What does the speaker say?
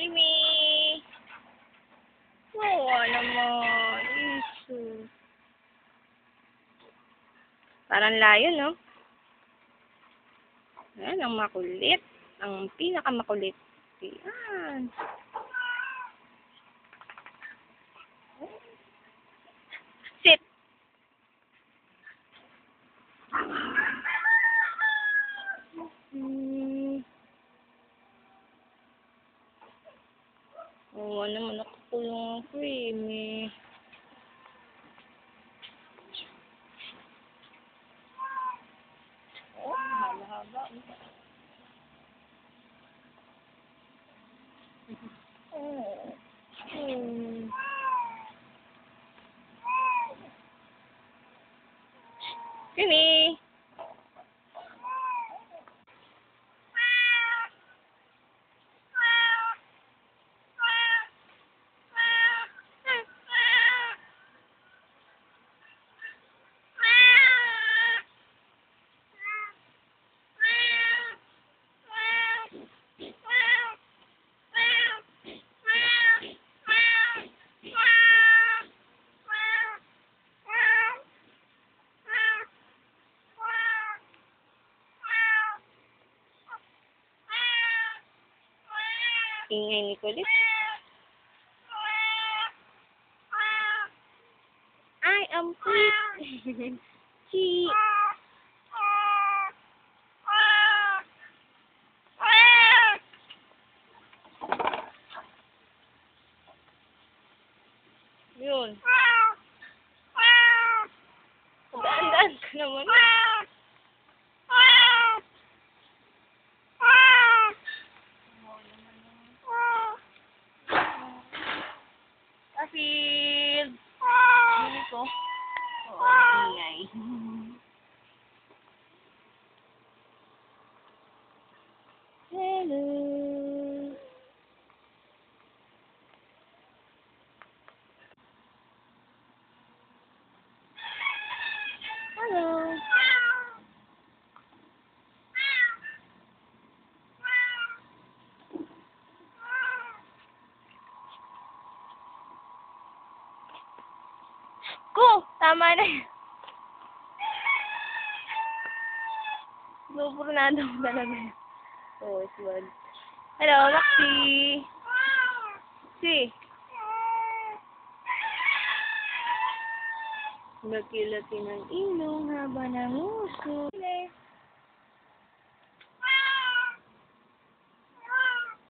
Amy! Oo naman. Iso. Parang layo, no? Ayan, ang makulit. Ang pinakamakulit. Ayan. Sit. Hmm. Oo naman, nakakulong ako eh. May... Oh, haba-haba. Oh. Hmm. Sini. Ingay ni Kulit. Ay, ampun. Si... Yun. Daan-daan ka naman. Hindi ko. Oo, ingay. Hello. Ko! Tama na yun. Lupurnado ko talaga yun. Oh, sword. Hello, Maxi! Si! Laki-laki ng ilong haba ng uso.